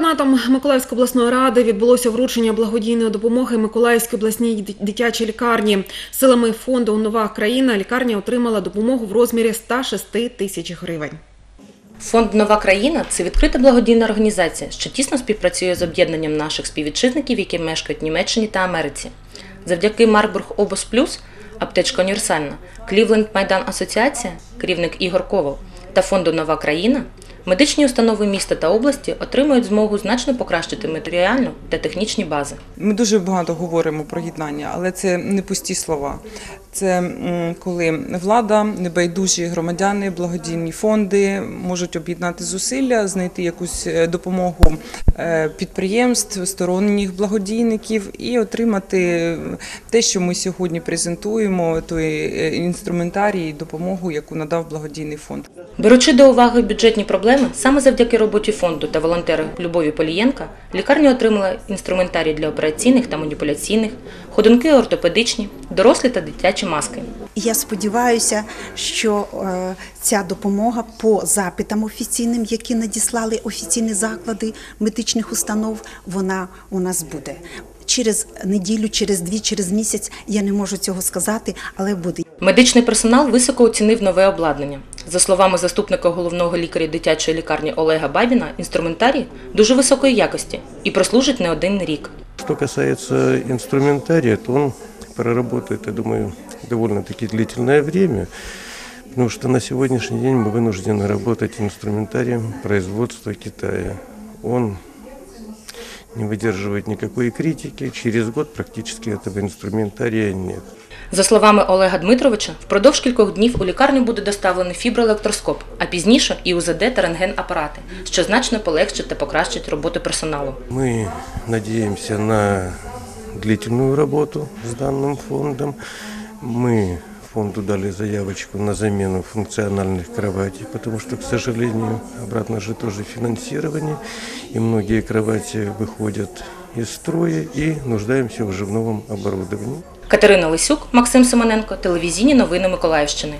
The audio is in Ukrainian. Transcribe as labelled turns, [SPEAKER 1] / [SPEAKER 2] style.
[SPEAKER 1] патронатом Миколаївської обласної ради відбулося вручення благодійної допомоги Миколаївській обласній дитячій лікарні. Силами фонду Нова країна лікарня отримала допомогу в розмірі 106 тисяч гривень.
[SPEAKER 2] Фонд Нова країна це відкрита благодійна організація, що тісно співпрацює з об'єднанням наших співвітчизників, які мешкають в Німеччині та Америці. Завдяки Марбург Обос Плюс, аптечка універсальна, Клівленд Майдан Асоціація, керівник Ігор Ковал та фонду Нова країна. Медичні установи міста та області отримують змогу значно покращити матеріальну та технічні бази.
[SPEAKER 3] Ми дуже багато говоримо про єднання, але це не пусті слова. Це коли влада, небайдужі громадяни, благодійні фонди можуть об'єднати зусилля, знайти якусь е, допомогу е, підприємств, сторонніх благодійників і отримати те, що ми сьогодні презентуємо, той е, інструментарій, і допомогу, яку надав благодійний фонд.
[SPEAKER 2] Беручи до уваги бюджетні проблеми, саме завдяки роботі фонду та волонтера Любові Полієнка, лікарня отримала інструментарій для операційних та маніпуляційних, ходунки ортопедичні, дорослі та дитячі маски.
[SPEAKER 4] Я сподіваюся, що е, ця допомога по запитам офіційним, які надіслали офіційні заклади медичних установ, вона у нас буде. Через неділю, через дві, через місяць я не можу цього сказати, але буде.
[SPEAKER 2] Медичний персонал високо оцінив нове обладнання. За словами заступника головного лікаря дитячої лікарні Олега Бабіна, інструментарій дуже високої якості і прослужить не один рік.
[SPEAKER 5] Что касается инструментария, то он проработает, я думаю, довольно-таки длительное время, потому что на сегодняшний день мы вынуждены работать инструментарием производства Китая. Он не выдерживает никакой критики, через год практически этого инструментария нет.
[SPEAKER 2] За словами Олега Дмитровича, впродовж кількох днів у лікарню буде доставлений фіброелектроскоп, а пізніше і УЗД та рентген-апарати, що значно полегшить та покращить роботу персоналу.
[SPEAKER 5] Мы надеемся на длительную работу с данным фондом. Мы фонду дали заявочку на замену функциональных кроватей, потому что, к сожалению, обратно же тоже финансирование, и многие кровати выходят из строя и нуждаемся в новом оборудовании.
[SPEAKER 2] Катерина Лисюк, Максим Семененко, телевізійні новини Миколаївщини.